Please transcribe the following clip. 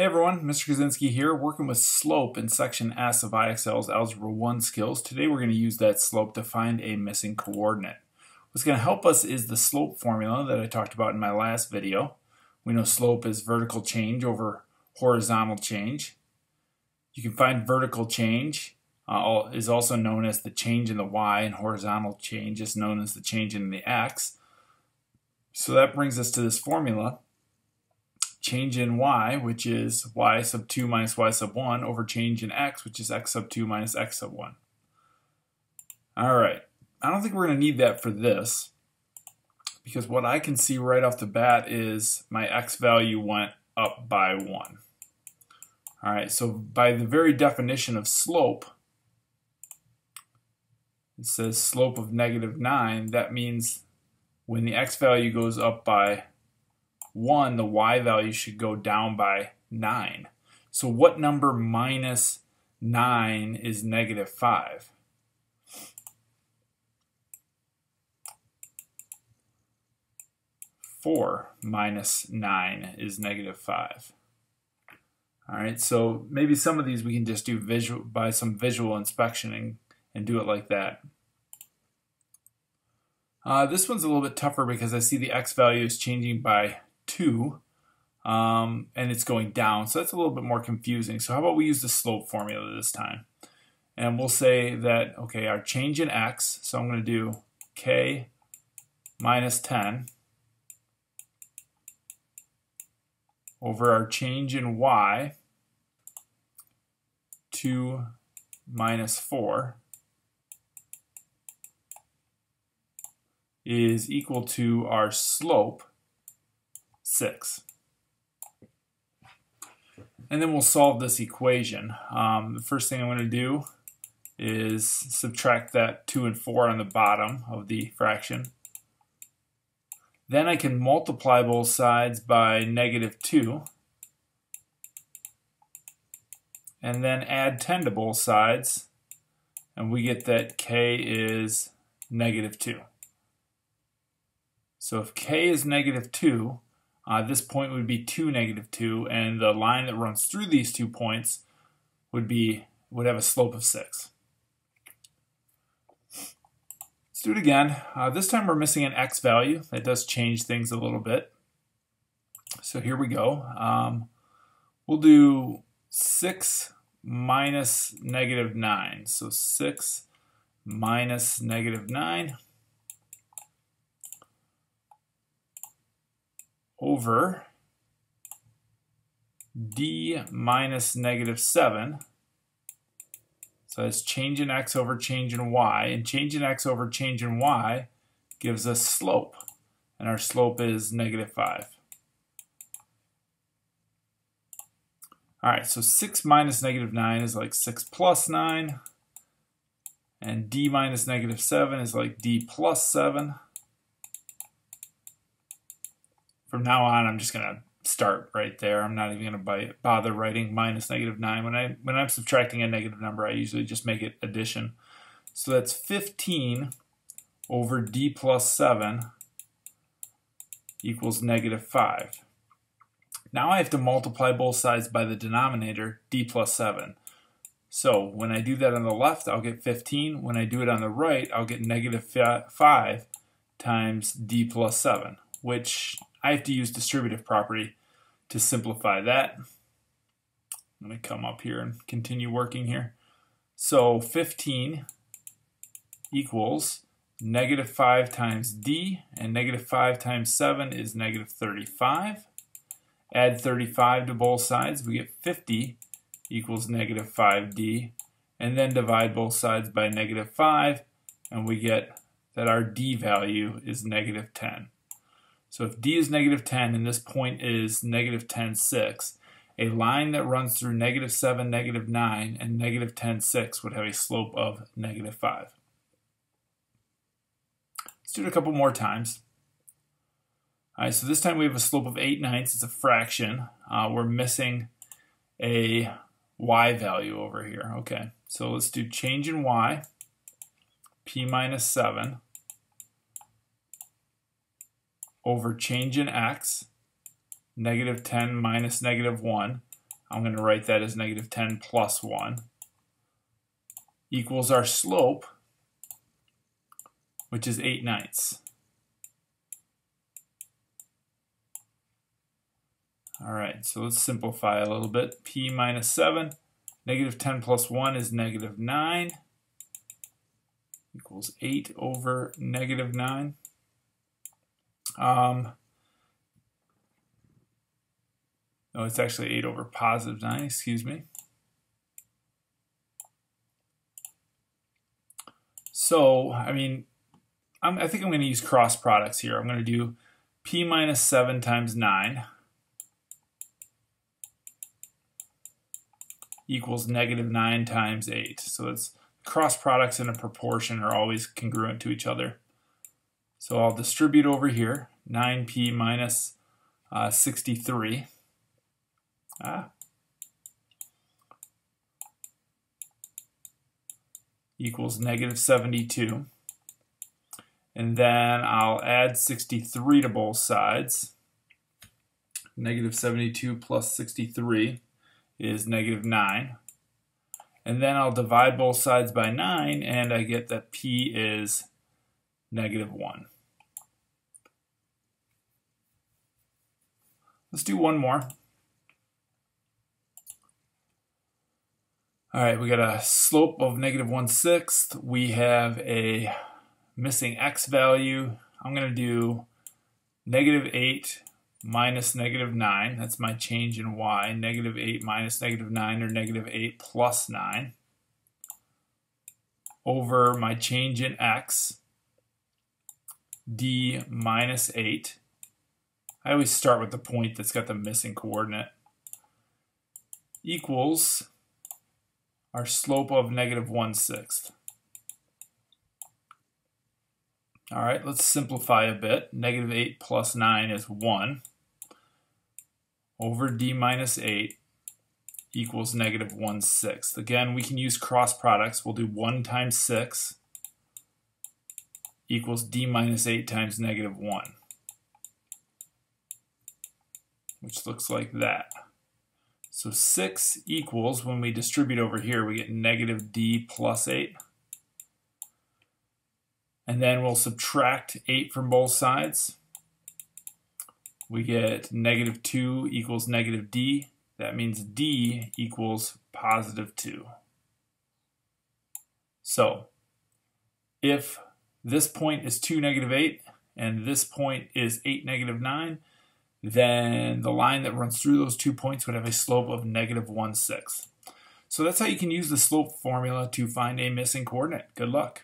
Hey everyone, Mr. Kuzinski here, working with slope in section S of IXL's Algebra 1 skills. Today we're going to use that slope to find a missing coordinate. What's going to help us is the slope formula that I talked about in my last video. We know slope is vertical change over horizontal change. You can find vertical change uh, is also known as the change in the y and horizontal change is known as the change in the x. So that brings us to this formula change in y, which is y sub 2 minus y sub 1, over change in x, which is x sub 2 minus x sub 1. All right, I don't think we're going to need that for this, because what I can see right off the bat is my x value went up by 1. All right, so by the very definition of slope, it says slope of negative 9, that means when the x value goes up by 1, the y value should go down by 9. So what number minus 9 is negative 5? Four minus nine is negative five. All right, so maybe some of these we can just do visual by some visual inspection and, and do it like that. Uh, this one's a little bit tougher because I see the x value is changing by 2, um, and it's going down. So that's a little bit more confusing. So how about we use the slope formula this time? And we'll say that, okay, our change in x, so I'm going to do k minus 10 over our change in y, 2 minus 4, is equal to our slope, 6. And then we'll solve this equation. Um, the first thing I'm going to do is subtract that 2 and 4 on the bottom of the fraction. Then I can multiply both sides by negative 2. And then add 10 to both sides. And we get that k is negative 2. So if k is negative 2, uh, this point would be 2, negative 2, and the line that runs through these two points would be would have a slope of 6. Let's do it again. Uh, this time we're missing an x value. That does change things a little bit. So here we go. Um, we'll do 6 minus negative 9. So 6 minus negative 9 over d minus negative 7. So it's change in x over change in y. And change in x over change in y gives us slope. And our slope is negative 5. All right, so 6 minus negative 9 is like 6 plus 9. And d minus negative 7 is like d plus 7 from now on, I'm just going to start right there. I'm not even going to bother writing minus negative 9. When, I, when I'm subtracting a negative number, I usually just make it addition. So that's 15 over d plus 7 equals negative 5. Now I have to multiply both sides by the denominator, d plus 7. So when I do that on the left, I'll get 15. When I do it on the right, I'll get negative 5 times d plus 7, which I have to use distributive property to simplify that. I'm going to come up here and continue working here. So 15 equals negative 5 times d, and negative 5 times 7 is negative 35. Add 35 to both sides, we get 50 equals negative 5d, and then divide both sides by negative 5, and we get that our d value is negative 10. So if d is negative 10 and this point is negative 10, 6, a line that runs through negative 7, negative 9, and negative 10, 6 would have a slope of negative 5. Let's do it a couple more times. All right, so this time we have a slope of 8 ninths. It's a fraction. Uh, we're missing a y value over here. Okay, so let's do change in y, p minus 7 over change in x, negative 10 minus negative 1. I'm going to write that as negative 10 plus 1, equals our slope, which is 8 ninths. All right, so let's simplify a little bit. P minus 7, negative 10 plus 1 is negative 9, equals 8 over negative 9. Um, no, it's actually 8 over positive 9, excuse me. So, I mean, I'm, i think I'm going to use cross products here. I'm going to do p minus 7 times 9 equals negative 9 times 8. So it's cross products in a proportion are always congruent to each other. So I'll distribute over here, 9p minus, uh, 63. Ah. equals negative 72. And then I'll add 63 to both sides. Negative 72 plus 63 is negative 9. And then I'll divide both sides by 9, and I get that p is negative 1. Let's do one more. All right, we got a slope of negative 1 sixth. We have a missing x value. I'm going to do negative 8 minus negative 9. That's my change in y. Negative 8 minus negative 9 or negative 8 plus 9 over my change in x d minus 8. I always start with the point that's got the missing coordinate equals our slope of negative 1 sixth. All right, let's simplify a bit. Negative 8 plus 9 is 1 over d minus 8 equals negative 1 sixth. Again, we can use cross products. We'll do 1 times 6 equals d minus 8 times negative 1, which looks like that. So 6 equals, when we distribute over here, we get negative d plus 8. And then we'll subtract 8 from both sides. We get negative 2 equals negative d. That means d equals positive 2. So if this point is 2, negative 8, and this point is 8, negative 9, then the line that runs through those two points would have a slope of negative 1 sixth. So that's how you can use the slope formula to find a missing coordinate. Good luck.